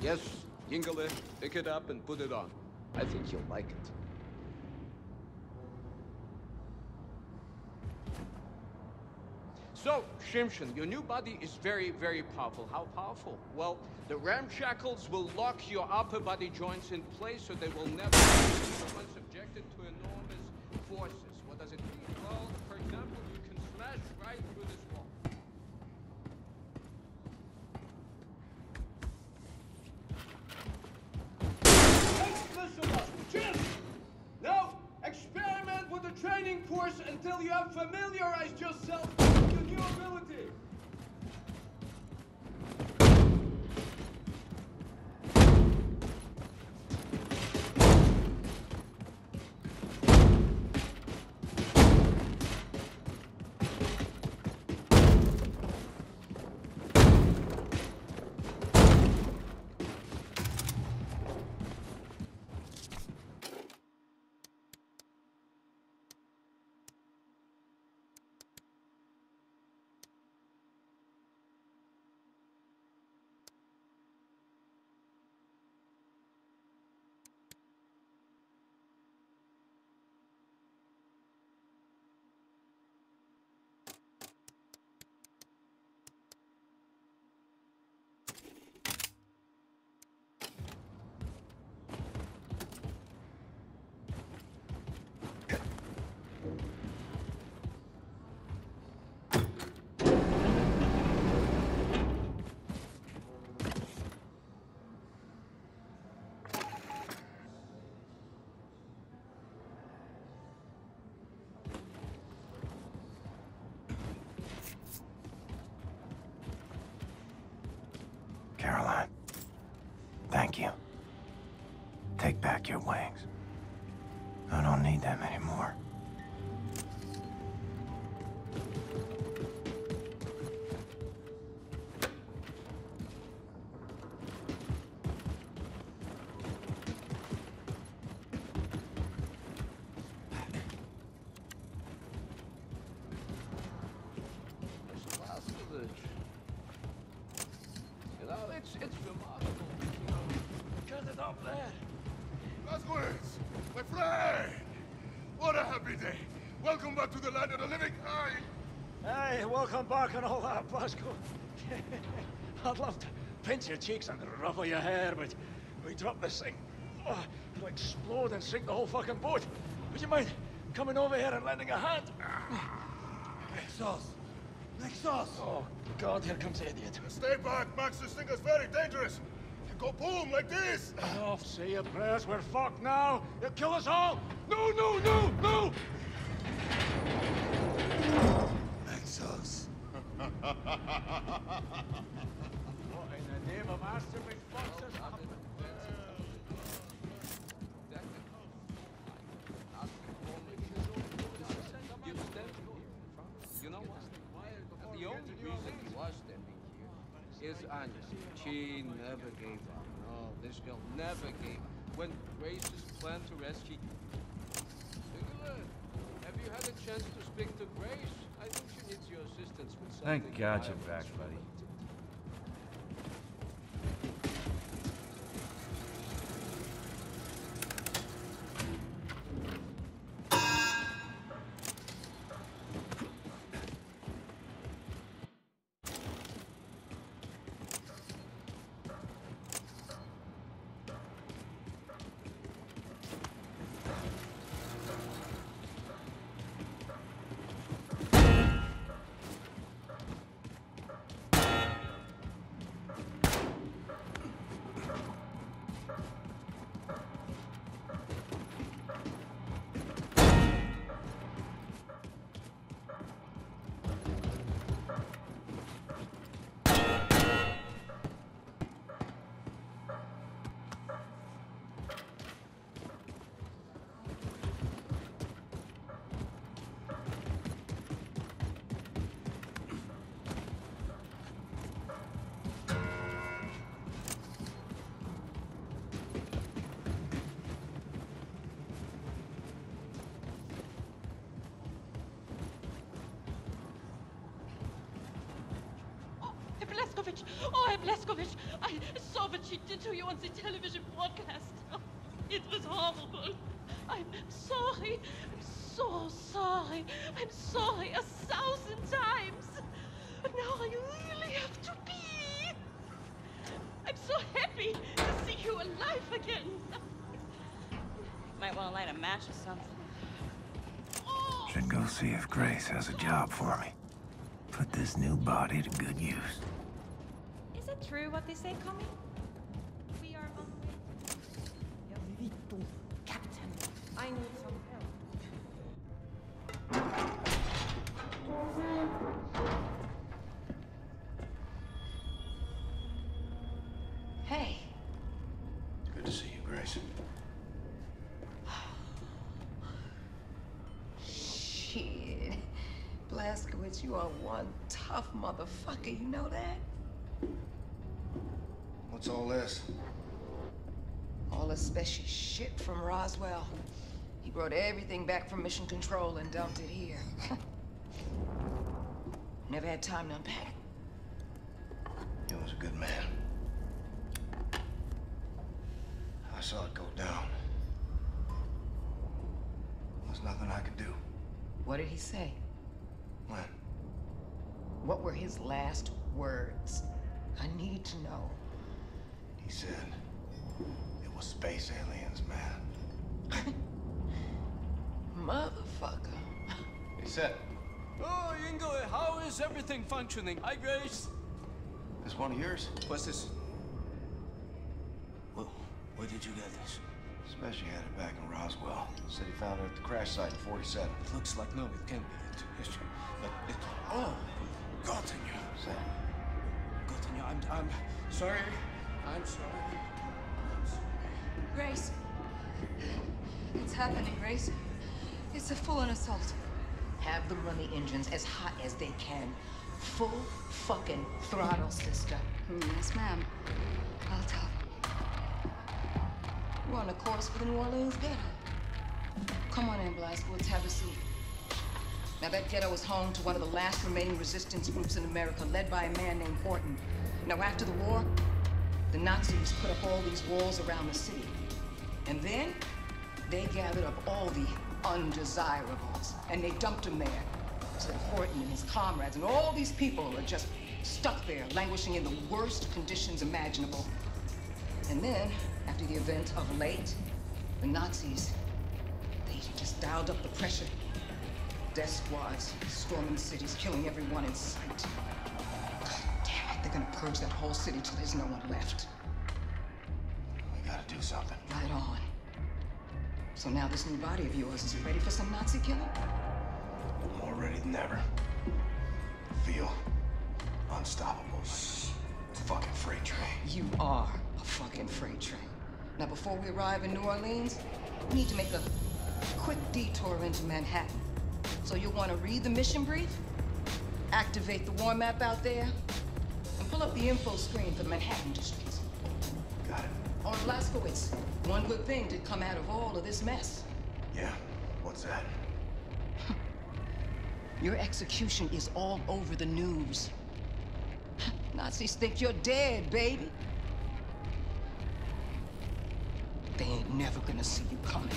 Yes, jingle it, pick it up and put it on. I think you'll like it. So, Shimshon, your new body is very, very powerful. How powerful? Well, the ramshackles will lock your upper body joints in place so they will never be when subjected to enormous forces. What does it mean? Well, for example, you can smash right through this wall. Listen up, Jim! Now, experiment with the training course until you have familiarized yourself with your new ability. Caroline, thank you. Take back your wings. I don't need them anymore. Welcome back and all that, Pasco. I'd love to pinch your cheeks and ruffle your hair, but we dropped this thing. Oh, it'll explode and sink the whole fucking boat. Would you mind coming over here and lending a hand? Nexus! Nexus! Oh, God, here comes the idiot. Stay back, Max. This thing is very dangerous. You go boom like this. Oh, say your prayers. We're fucked now. You'll kill us all. No, no, no, no! Nexus. In the name of Master McFox? You know what? The only reason he was standing here is Anya. She never gave up. No, this girl never gave up. When Grace's planned to rescue have you had a chance to speak to Grace? I think she needs your assistance with something. Thank God you're back, buddy. Blazkowicz! Oh, Blazkowicz! I saw what she did to you on the television broadcast. It was horrible. I'm sorry. I'm so sorry. I'm sorry a thousand times. But now I really have to pee. I'm so happy to see you alive again. Might want to light a match or something. Should go see if Grace has a job for me. Put this new body to good use. Is it true what they say, Tommy? We are on the way. Captain, I need some help. Hey. Good to see you, Grace. Shit. Blazkowicz, you are one tough motherfucker, you know that? What's all this? All the special shit from Roswell. He brought everything back from Mission Control and dumped it here. Never had time to unpack. He was a good man. I saw it go down. There's nothing I could do. What did he say? When? What were his last words? I need to know. He said it was space aliens, man. Motherfucker. He said, Oh, Ingo, how is everything functioning? Hi, Grace. this one of yours? What's this? Where, where did you get this? Especially had it back in Roswell. Said he found it at the crash site in 47. It looks like no, it can't be it. It's, but it, oh, gotten you. Say, Gotten you. I'm, I'm sorry. I'm sorry. I'm sorry. Grace. It's happening, Grace. It's a full-on assault. Have them run the engines as hot as they can. Full fucking throttle, sister. Hmm, yes, ma'am. I'll tell them. We're on a course for the New Orleans ghetto. Come on in, Blasco. Let's have a seat. Now, that ghetto was home to one of the last remaining resistance groups in America, led by a man named Horton. Now, after the war, the Nazis put up all these walls around the city. And then, they gathered up all the undesirables, and they dumped them there. So Horton and his comrades and all these people are just stuck there, languishing in the worst conditions imaginable. And then, after the event of late, the Nazis, they just dialed up the pressure. Death squads storming cities, killing everyone in sight. God damn it, they're gonna purge that whole city till there's no one left. we gotta do something. Right on. So now this new body of yours is ready for some Nazi killing? More ready than ever. Feel unstoppable. Fucking freight train. You are a fucking freight train. Now, before we arrive in New Orleans, we need to make a quick detour into Manhattan. So you'll want to read the mission brief, activate the war map out there, pull up the info screen for the Manhattan districts. Got it. On Blazkowicz, one good thing did come out of all of this mess. Yeah. What's that? Your execution is all over the news. Nazis think you're dead, baby. They ain't never gonna see you coming.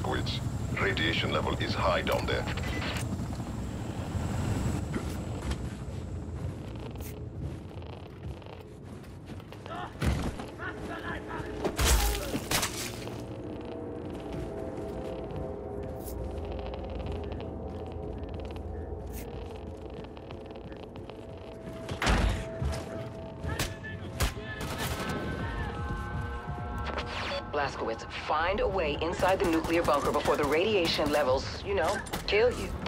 Fast, Radiation level is high down there. Blazkowicz, find a way inside the nuclear bunker before the radiation levels, you know, kill you.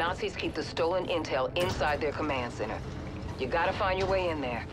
Nazis keep the stolen intel inside their command center. You gotta find your way in there.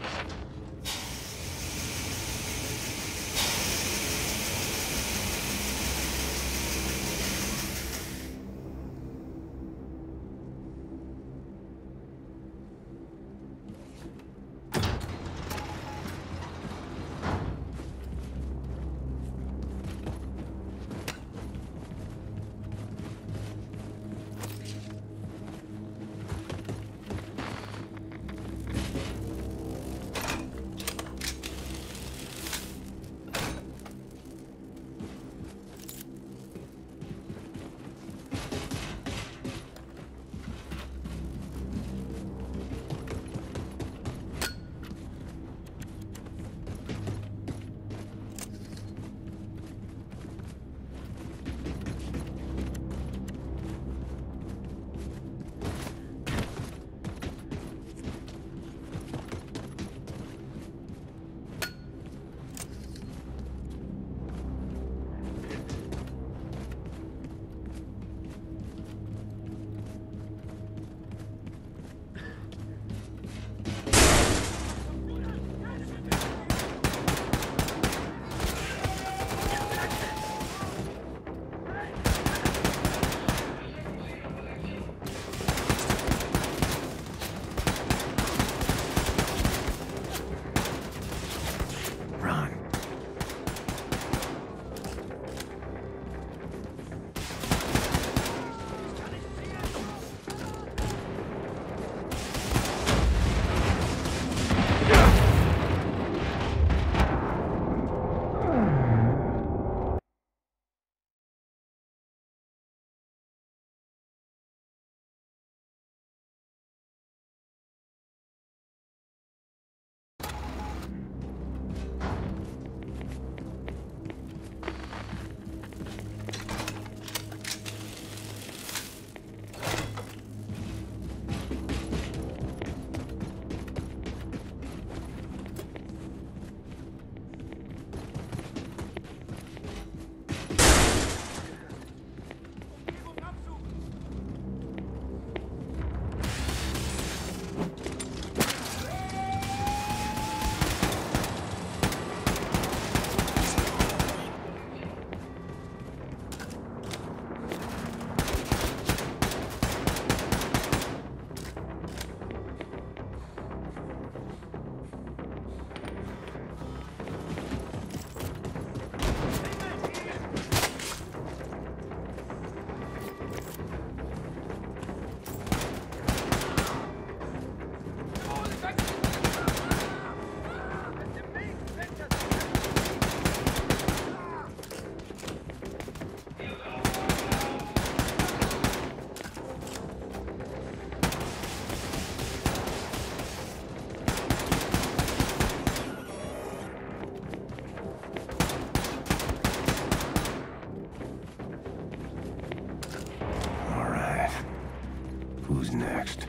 Who's next?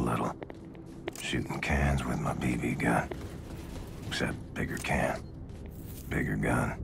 Little. Shooting cans with my BB gun. Except bigger can. Bigger gun.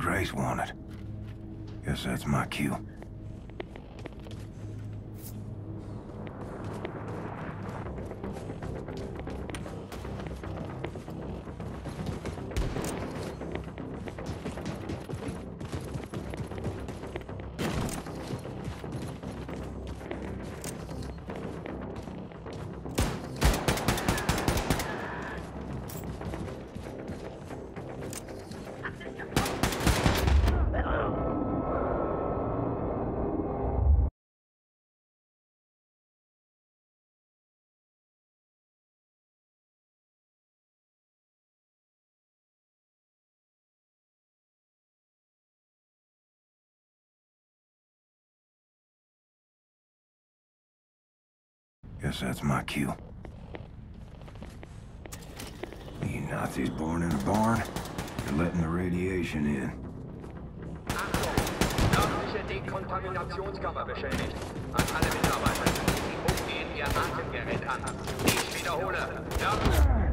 Grace wanted. Guess that's my cue. Guess that's my cue. You Nazis born in a barn? You're letting the radiation in. Dekontaminationskammer beschädigt. An alle Mitarbeiter. Ihr Atemgerät an. Ich wiederhole. Nördliche...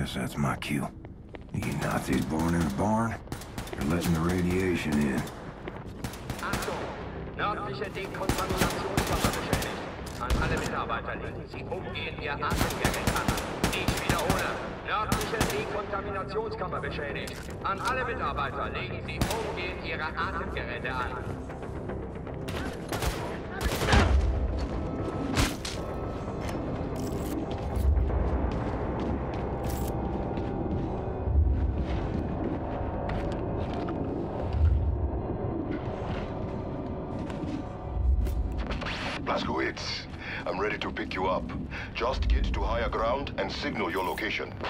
Guess that's my cue. You Nazis born in a barn? You're letting the radiation in. An alle Mitarbeiter legen Sie umgehend an. Ich wiederhole. Nördliche Dekontaminationskammer beschädigt. An alle Mitarbeiter legen Sie umgehend Ihre Atemgeräte an. Location.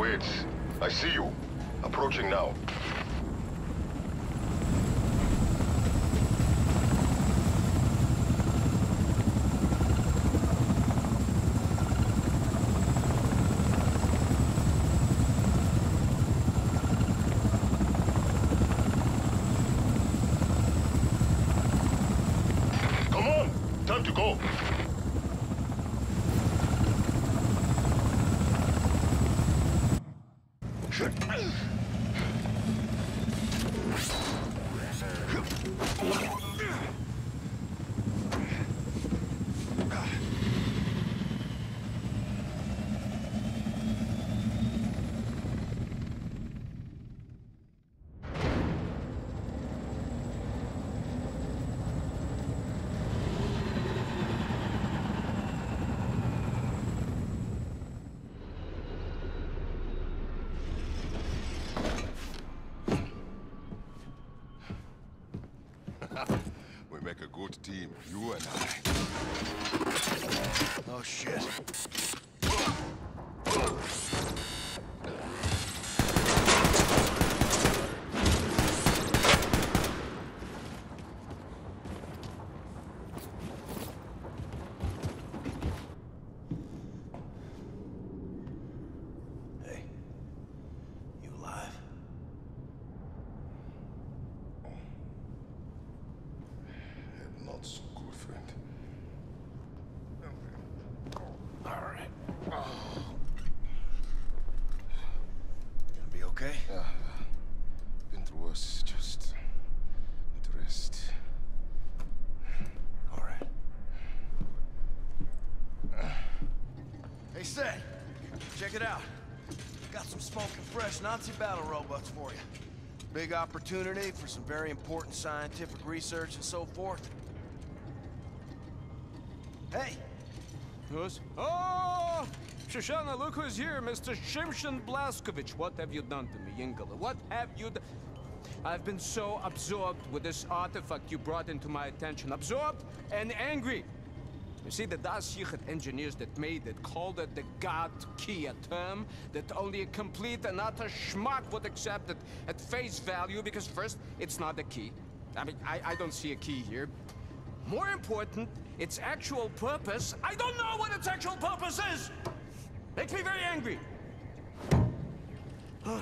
Yes, Blazkowicz. I see you. Approaching now. Come on! Time to go! we make a good team, you and I. Oh, shit. Hey, you alive? Not so good, friend. All right. Gonna be okay? Yeah. Been through worse. Just need to rest. All right. Hey, say, check it out. Got some smoking fresh Nazi battle robots for you. Big opportunity for some very important scientific research and so forth. Hey, Who's? Oh! Shoshana, look who's here, Mr. Shimshon Blazkowicz. What have you done to me, Ingela? What have you done? I've been so absorbed with this artifact you brought into my attention. Absorbed and angry. You see, the Da'at engineers that made it called it the God Key, a term that only a complete and utter schmuck would accept it at face value because first, it's not a key. I mean, I, I don't see a key here. More important, its actual purpose. I don't know what its actual purpose is! Makes me very angry.